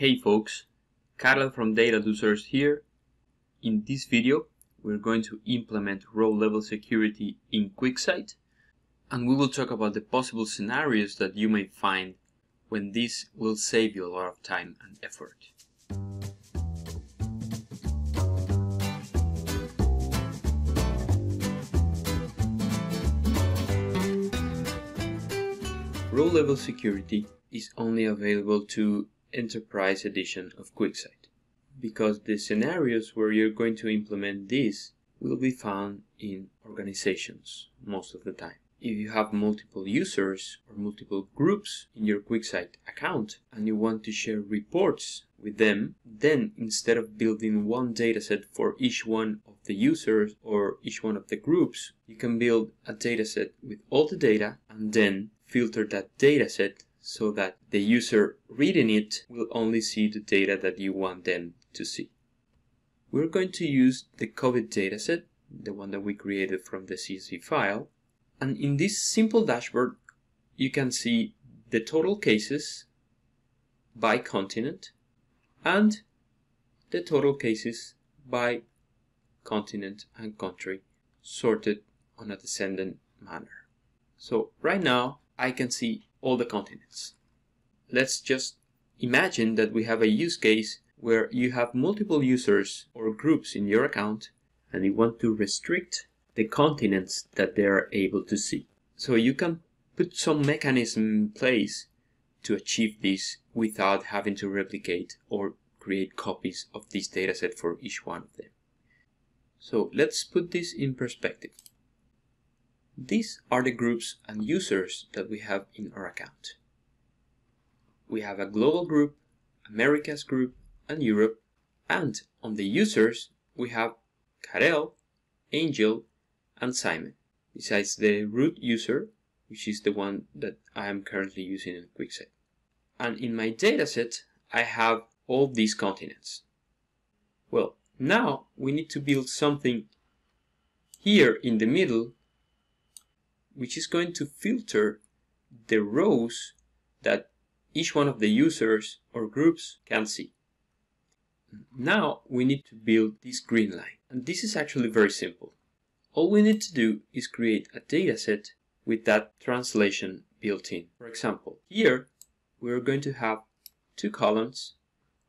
Hey folks, Karel from Data Datadoozers here. In this video, we're going to implement row level security in QuickSight, and we will talk about the possible scenarios that you may find when this will save you a lot of time and effort. Row level security is only available to Enterprise Edition of QuickSight because the scenarios where you're going to implement this will be found in organizations most of the time. If you have multiple users or multiple groups in your QuickSight account and you want to share reports with them, then instead of building one dataset for each one of the users or each one of the groups, you can build a dataset with all the data and then filter that dataset so that the user reading it will only see the data that you want them to see. We're going to use the COVID dataset, the one that we created from the CSV file, and in this simple dashboard you can see the total cases by continent and the total cases by continent and country sorted on a descendant manner. So right now I can see all the continents. Let's just imagine that we have a use case where you have multiple users or groups in your account and you want to restrict the continents that they are able to see. So you can put some mechanism in place to achieve this without having to replicate or create copies of this dataset for each one of them. So let's put this in perspective. These are the groups and users that we have in our account. We have a global group, Americas group, and Europe, and on the users we have Karel, Angel, and Simon, besides the root user, which is the one that I am currently using in QuickSight. And in my dataset, I have all these continents. Well, now we need to build something here in the middle which is going to filter the rows that each one of the users or groups can see. Now we need to build this green line. And this is actually very simple. All we need to do is create a dataset with that translation built in. For example, here we're going to have two columns,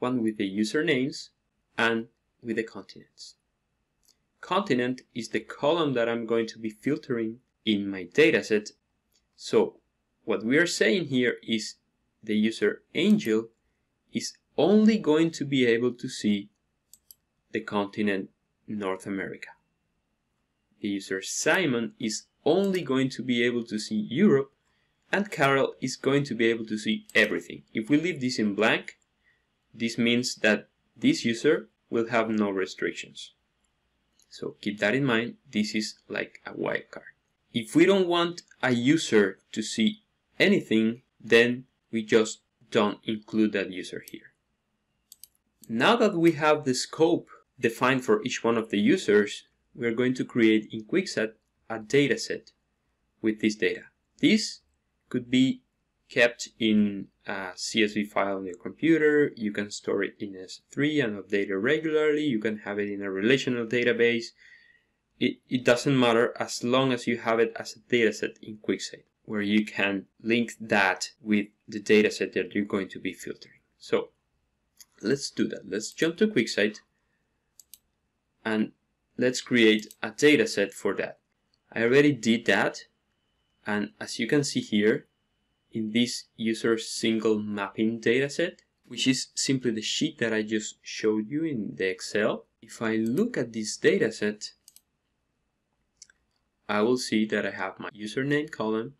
one with the usernames and with the continents. Continent is the column that I'm going to be filtering in my dataset. So what we are saying here is the user Angel is only going to be able to see the continent North America. The user Simon is only going to be able to see Europe and Karel is going to be able to see everything. If we leave this in blank, this means that this user will have no restrictions. So keep that in mind, this is like a wildcard. If we don't want a user to see anything, then we just don't include that user here. Now that we have the scope defined for each one of the users, we're going to create in QuickSight a dataset with this data. This could be kept in a CSV file on your computer. You can store it in S3 and update it regularly. You can have it in a relational database it, it doesn't matter as long as you have it as a dataset in QuickSight where you can link that with the dataset that you're going to be filtering. So let's do that. Let's jump to QuickSight and let's create a dataset for that. I already did that and as you can see here in this user single mapping dataset which is simply the sheet that I just showed you in the Excel if I look at this dataset I will see that I have my username column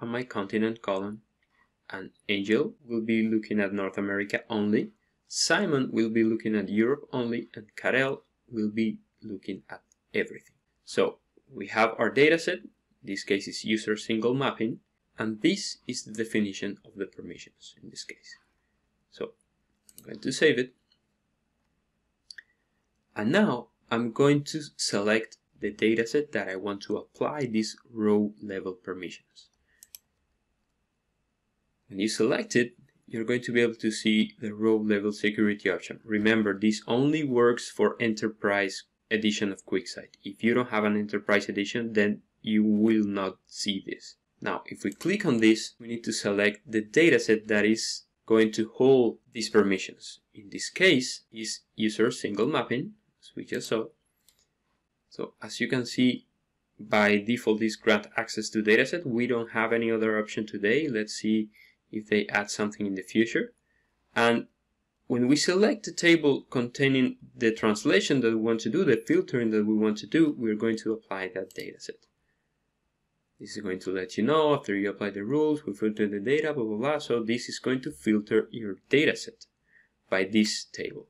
and my continent column and Angel will be looking at North America only, Simon will be looking at Europe only, and Karel will be looking at everything. So we have our dataset, this case is user single mapping, and this is the definition of the permissions in this case. So I'm going to save it. And now I'm going to select the dataset that I want to apply these row level permissions. When you select it, you're going to be able to see the row level security option. Remember, this only works for enterprise edition of QuickSight. If you don't have an enterprise edition, then you will not see this. Now, if we click on this, we need to select the dataset that is going to hold these permissions. In this case, is user single mapping, as we just saw. So as you can see, by default is grant access to dataset. We don't have any other option today. Let's see if they add something in the future. And when we select the table containing the translation that we want to do, the filtering that we want to do, we're going to apply that dataset. This is going to let you know after you apply the rules, we filter the data, blah, blah, blah. So this is going to filter your dataset by this table.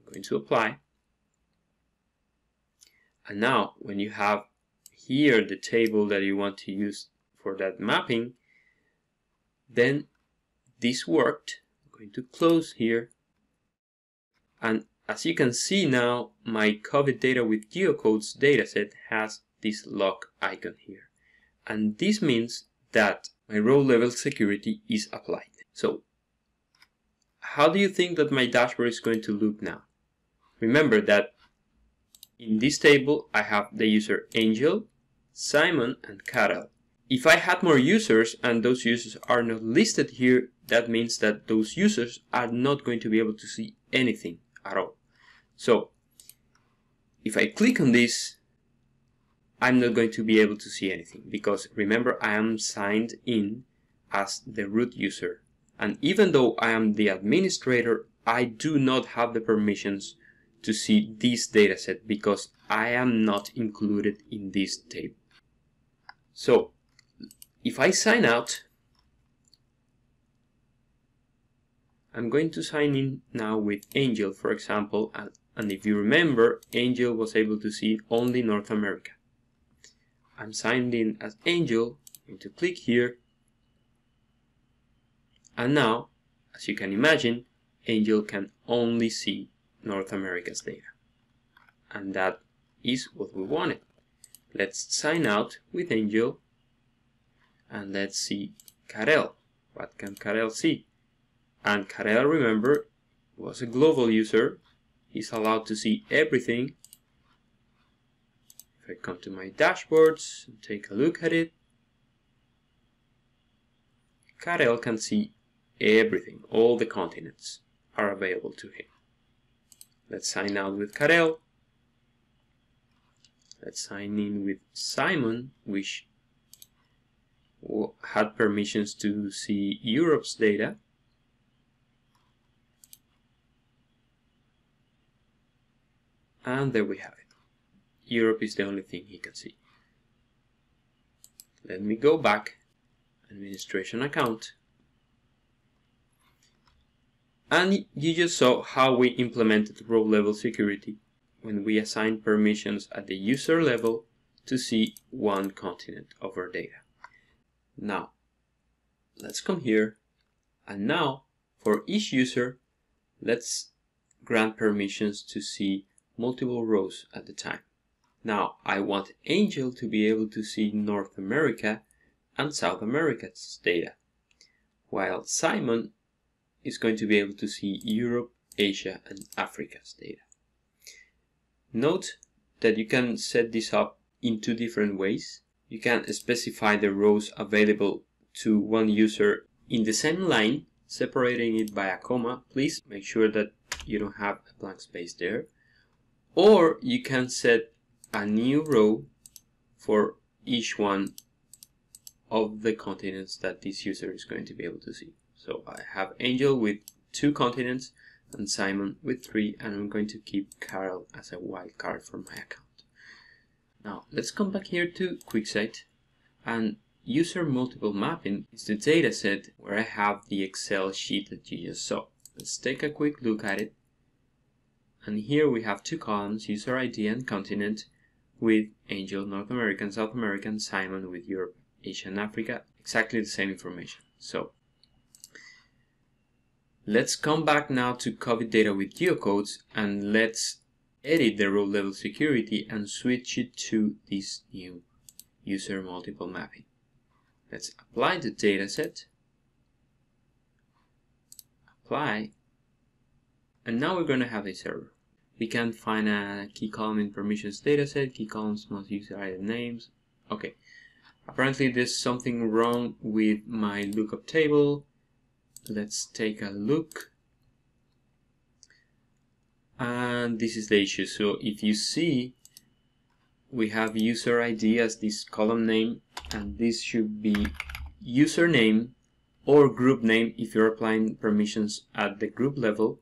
I'm going to apply. And now when you have here the table that you want to use for that mapping, then this worked. I'm going to close here. And as you can see now, my COVID data with geocodes dataset has this lock icon here and this means that my row level security is applied. So how do you think that my dashboard is going to look now? Remember that in this table I have the user Angel, Simon and Karel. If I had more users and those users are not listed here, that means that those users are not going to be able to see anything at all. So if I click on this, I'm not going to be able to see anything because remember I am signed in as the root user and even though I am the administrator I do not have the permissions to see this dataset because I am not included in this table. So if I sign out I'm going to sign in now with Angel for example and, and if you remember Angel was able to see only North America I'm signed in as Angel. I'm going to click here. And now, as you can imagine, Angel can only see North America's data. And that is what we wanted. Let's sign out with Angel. And let's see Karel. What can Karel see? And Karel, remember, was a global user. He's allowed to see everything if I come to my dashboards and take a look at it, Karel can see everything, all the continents are available to him. Let's sign out with Karel. Let's sign in with Simon, which had permissions to see Europe's data. And there we have it. Europe is the only thing he can see. Let me go back, administration account, and you just saw how we implemented row level security when we assigned permissions at the user level to see one continent of our data. Now, let's come here, and now for each user, let's grant permissions to see multiple rows at the time. Now I want Angel to be able to see North America and South America's data, while Simon is going to be able to see Europe, Asia and Africa's data. Note that you can set this up in two different ways. You can specify the rows available to one user in the same line, separating it by a comma. Please make sure that you don't have a blank space there. Or you can set a new row for each one of the continents that this user is going to be able to see. So I have Angel with two continents and Simon with three and I'm going to keep Karel as a wildcard for my account. Now let's come back here to QuickSight and user multiple mapping is the dataset where I have the Excel sheet that you just saw. Let's take a quick look at it. And here we have two columns, user ID and continent, with Angel North American, South American, Simon with Europe, Asia and Africa, exactly the same information. So let's come back now to COVID data with geocodes and let's edit the row level security and switch it to this new user multiple mapping. Let's apply the dataset apply. And now we're going to have this error. We can't find a key column in permissions dataset. Key columns must use item names. Okay. Apparently there's something wrong with my lookup table. Let's take a look. And this is the issue. So if you see, we have user ID as this column name, and this should be username or group name if you're applying permissions at the group level.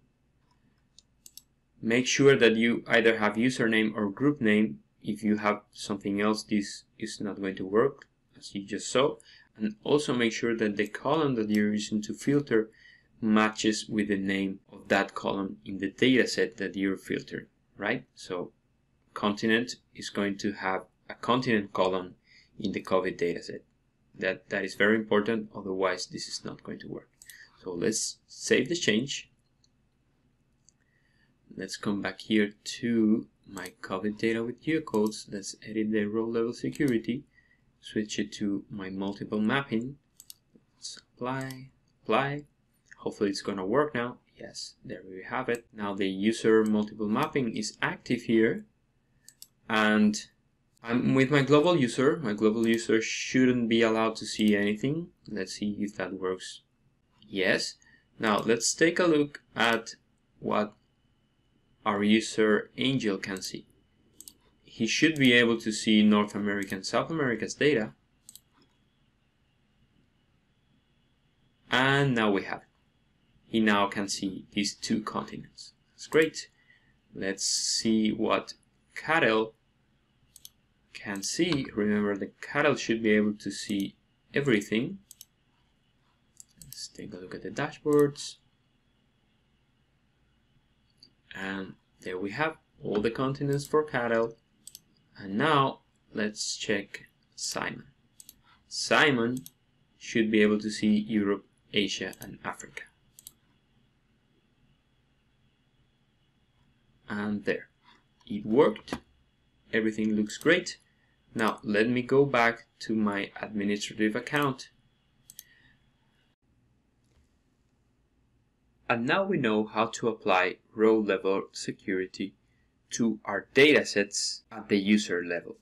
Make sure that you either have username or group name. If you have something else, this is not going to work, as you just saw. And also make sure that the column that you're using to filter matches with the name of that column in the dataset that you're filtering, right? So continent is going to have a continent column in the COVID dataset that that is very important otherwise this is not going to work. So let's save the change. Let's come back here to my COVID data with geocodes. Let's edit the row level security switch it to my multiple mapping let's apply apply hopefully it's gonna work now yes there we have it now the user multiple mapping is active here and I'm with my global user. My global user shouldn't be allowed to see anything. Let's see if that works. Yes. Now let's take a look at what our user Angel can see. He should be able to see North America and South America's data. And now we have it. He now can see these two continents. That's great. Let's see what Karel can see, remember the Karel should be able to see everything. Let's take a look at the dashboards. And there we have all the continents for Karel. And now let's check Simon. Simon should be able to see Europe, Asia, and Africa. And there, it worked. Everything looks great. Now let me go back to my administrative account. And now we know how to apply row level security to our datasets at the user level.